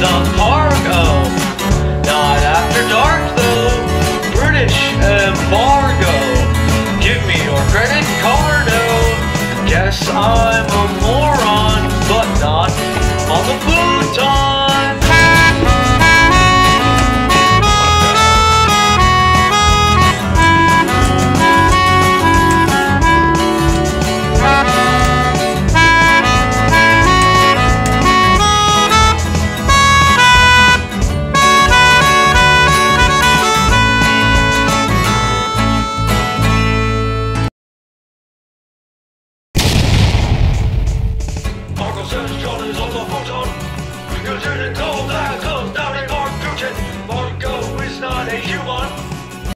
the park. Oh, not after dark, though. British embargo. Give me your credit card, oh. Guess I'm a moron, but not on the futon.